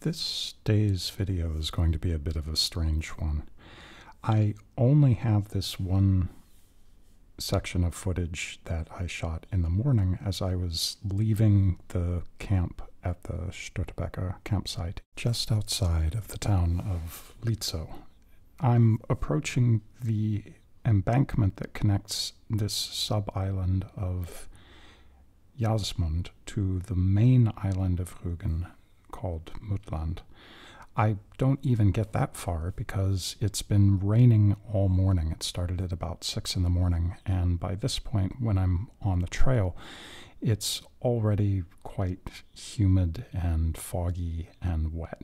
This day's video is going to be a bit of a strange one. I only have this one section of footage that I shot in the morning as I was leaving the camp at the Störtebeker campsite just outside of the town of Lietzow. I'm approaching the embankment that connects this sub-island of Jasmund to the main island of Rügen called Muttland. I don't even get that far because it's been raining all morning. It started at about 6 in the morning, and by this point, when I'm on the trail, it's already quite humid and foggy and wet.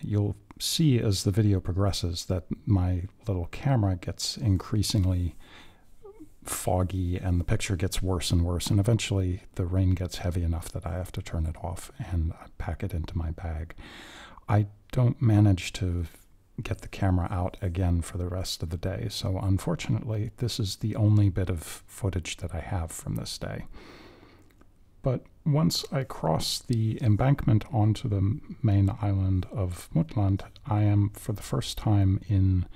You'll see as the video progresses that my little camera gets increasingly foggy and the picture gets worse and worse and eventually the rain gets heavy enough that I have to turn it off and pack it into my bag. I don't manage to get the camera out again for the rest of the day, so unfortunately this is the only bit of footage that I have from this day. But once I cross the embankment onto the main island of Muttland, I am for the first time in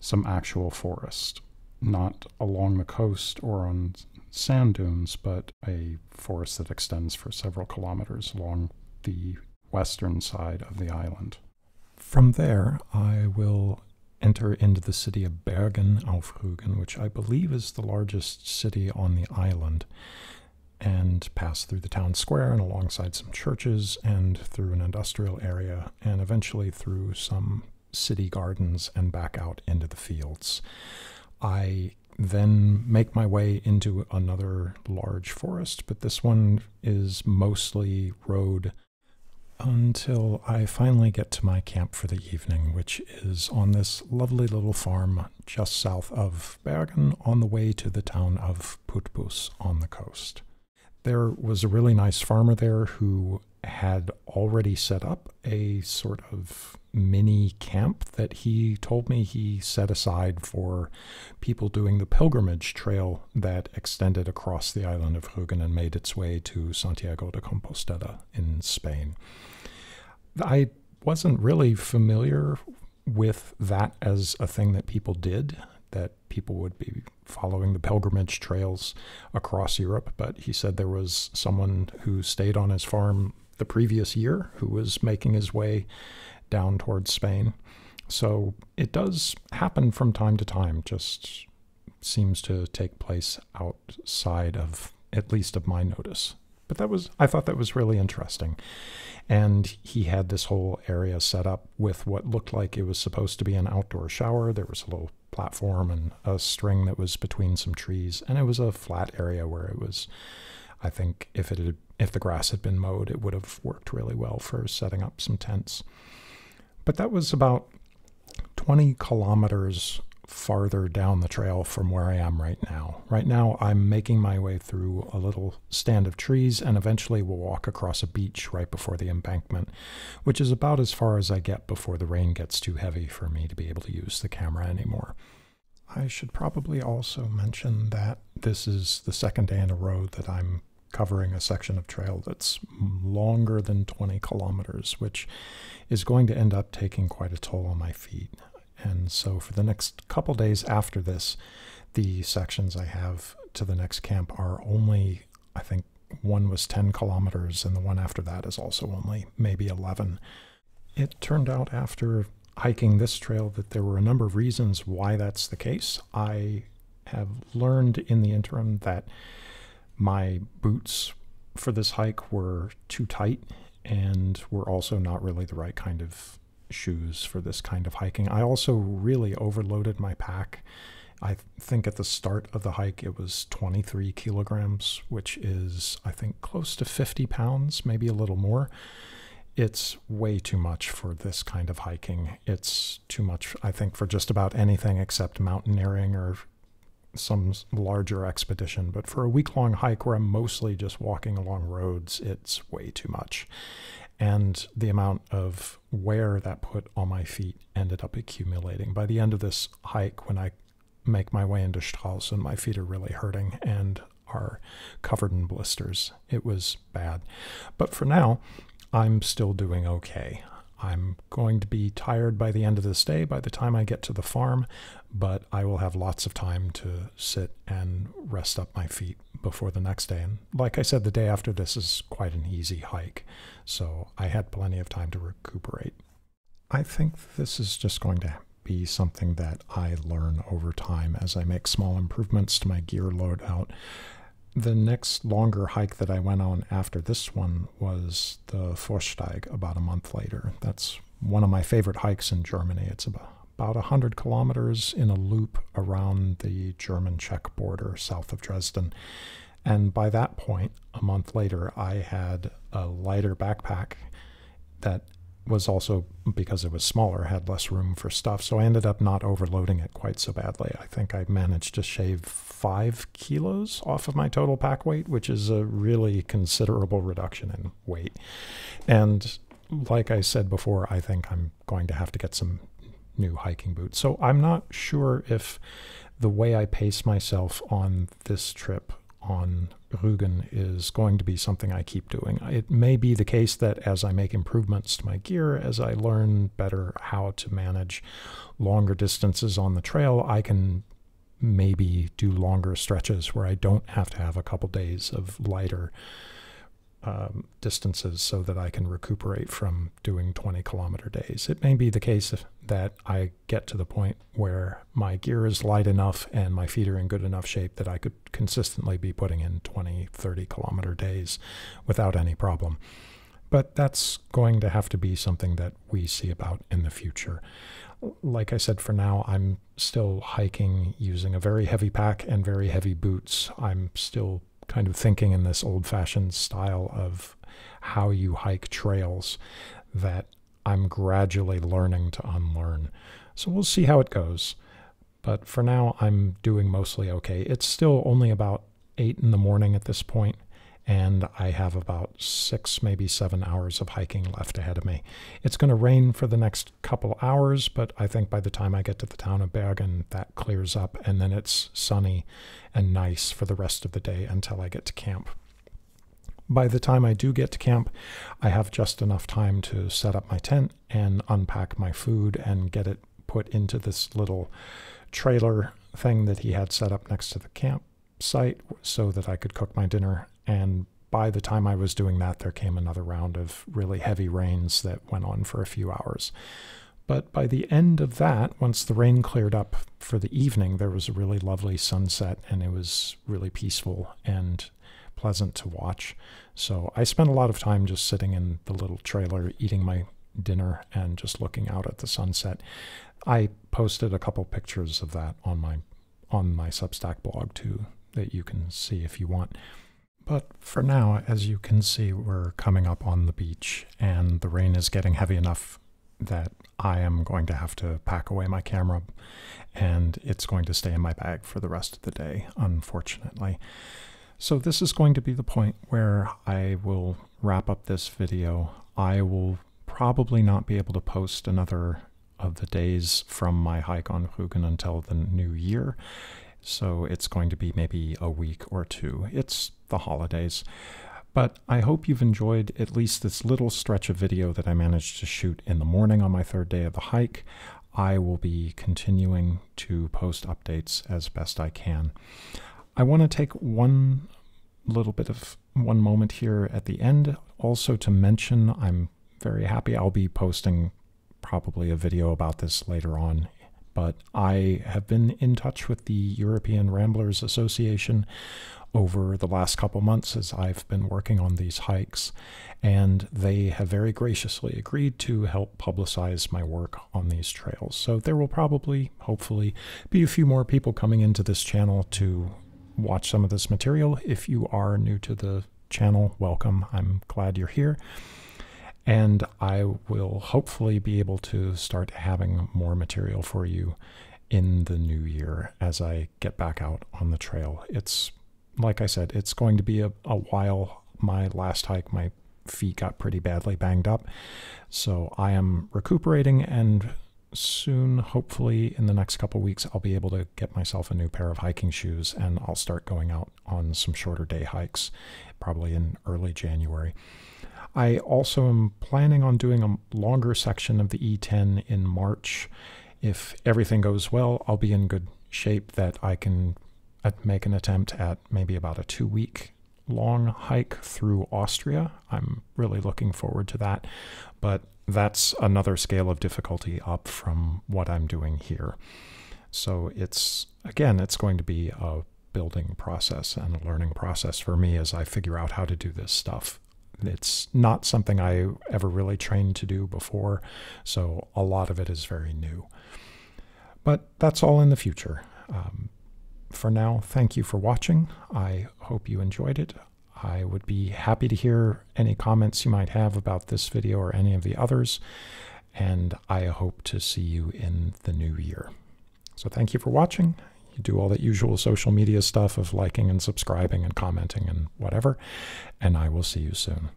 some actual forest not along the coast or on sand dunes, but a forest that extends for several kilometers along the western side of the island. From there, I will enter into the city of Bergen auf Rügen, which I believe is the largest city on the island, and pass through the town square and alongside some churches and through an industrial area and eventually through some city gardens and back out into the fields. I then make my way into another large forest, but this one is mostly road until I finally get to my camp for the evening, which is on this lovely little farm just south of Bergen on the way to the town of Putbus on the coast. There was a really nice farmer there who had already set up a sort of mini camp that he told me he set aside for people doing the pilgrimage trail that extended across the island of Rügen and made its way to Santiago de Compostela in Spain. I wasn't really familiar with that as a thing that people did, that people would be following the pilgrimage trails across Europe, but he said there was someone who stayed on his farm the previous year who was making his way down towards Spain. So it does happen from time to time, just seems to take place outside of at least of my notice. But that was I thought that was really interesting. And he had this whole area set up with what looked like it was supposed to be an outdoor shower. There was a little platform and a string that was between some trees, and it was a flat area where it was I think if it had if the grass had been mowed, it would have worked really well for setting up some tents. But that was about 20 kilometers farther down the trail from where I am right now. Right now, I'm making my way through a little stand of trees and eventually we'll walk across a beach right before the embankment, which is about as far as I get before the rain gets too heavy for me to be able to use the camera anymore. I should probably also mention that this is the second day in a row that I'm covering a section of trail that's longer than 20 kilometers, which is going to end up taking quite a toll on my feet. And so for the next couple days after this, the sections I have to the next camp are only, I think, one was 10 kilometers, and the one after that is also only maybe 11. It turned out after hiking this trail that there were a number of reasons why that's the case. I have learned in the interim that my boots for this hike were too tight and were also not really the right kind of shoes for this kind of hiking. I also really overloaded my pack. I think at the start of the hike it was 23 kilograms, which is, I think, close to 50 pounds, maybe a little more. It's way too much for this kind of hiking. It's too much, I think, for just about anything except mountaineering or some larger expedition, but for a week long hike where I'm mostly just walking along roads, it's way too much. And the amount of wear that put on my feet ended up accumulating. By the end of this hike, when I make my way into Stralsund, my feet are really hurting and are covered in blisters. It was bad. But for now, I'm still doing okay. I'm going to be tired by the end of this day by the time I get to the farm, but I will have lots of time to sit and rest up my feet before the next day. And like I said, the day after this is quite an easy hike, so I had plenty of time to recuperate. I think this is just going to be something that I learn over time as I make small improvements to my gear loadout. The next longer hike that I went on after this one was the Forststeig about a month later. That's one of my favorite hikes in Germany. It's about about 100 kilometers in a loop around the German Czech border south of Dresden. And by that point, a month later, I had a lighter backpack that was also because it was smaller had less room for stuff. So i ended up not overloading it quite so badly. I think i managed to shave five kilos off of my total pack weight which is a really considerable reduction in weight. And like i said before i think i'm going to have to get some new hiking boots. So i'm not sure if the way i pace myself on this trip on Rügen is going to be something I keep doing. It may be the case that as I make improvements to my gear, as I learn better how to manage longer distances on the trail, I can maybe do longer stretches where I don't have to have a couple days of lighter um, distances so that I can recuperate from doing 20 kilometer days. It may be the case that I get to the point where my gear is light enough and my feet are in good enough shape that I could consistently be putting in 20, 30 kilometer days without any problem. But that's going to have to be something that we see about in the future. Like I said, for now, I'm still hiking using a very heavy pack and very heavy boots. I'm still kind of thinking in this old fashioned style of how you hike trails that I'm gradually learning to unlearn. So we'll see how it goes. But for now, I'm doing mostly okay. It's still only about 8 in the morning at this point, and I have about six, maybe seven hours of hiking left ahead of me. It's going to rain for the next couple hours, but I think by the time I get to the town of Bergen, that clears up, and then it's sunny and nice for the rest of the day until I get to camp. By the time I do get to camp, I have just enough time to set up my tent and unpack my food and get it put into this little trailer thing that he had set up next to the campsite so that I could cook my dinner and by the time I was doing that, there came another round of really heavy rains that went on for a few hours. But by the end of that, once the rain cleared up for the evening, there was a really lovely sunset and it was really peaceful and pleasant to watch. So I spent a lot of time just sitting in the little trailer eating my dinner and just looking out at the sunset. I posted a couple pictures of that on my on my Substack blog too that you can see if you want. But for now, as you can see, we're coming up on the beach and the rain is getting heavy enough that I am going to have to pack away my camera and it's going to stay in my bag for the rest of the day, unfortunately. So this is going to be the point where I will wrap up this video. I will probably not be able to post another of the days from my hike on Rügen until the new year. So it's going to be maybe a week or two. It's the holidays. But I hope you've enjoyed at least this little stretch of video that I managed to shoot in the morning on my third day of the hike. I will be continuing to post updates as best I can. I want to take one little bit of one moment here at the end also to mention I'm very happy I'll be posting probably a video about this later on but I have been in touch with the European Ramblers Association over the last couple months as I've been working on these hikes, and they have very graciously agreed to help publicize my work on these trails. So there will probably, hopefully, be a few more people coming into this channel to watch some of this material. If you are new to the channel, welcome. I'm glad you're here and I will hopefully be able to start having more material for you in the new year as I get back out on the trail. It's like I said, it's going to be a, a while. My last hike, my feet got pretty badly banged up. So I am recuperating and soon, hopefully in the next couple weeks, I'll be able to get myself a new pair of hiking shoes and I'll start going out on some shorter day hikes, probably in early January. I also am planning on doing a longer section of the E10 in March. If everything goes well, I'll be in good shape that I can make an attempt at maybe about a two week long hike through Austria. I'm really looking forward to that. But that's another scale of difficulty up from what I'm doing here. So it's, again, it's going to be a building process and a learning process for me as I figure out how to do this stuff. It's not something I ever really trained to do before, so a lot of it is very new. But that's all in the future. Um, for now, thank you for watching. I hope you enjoyed it. I would be happy to hear any comments you might have about this video or any of the others, and I hope to see you in the new year. So thank you for watching. You do all that usual social media stuff of liking and subscribing and commenting and whatever, and I will see you soon.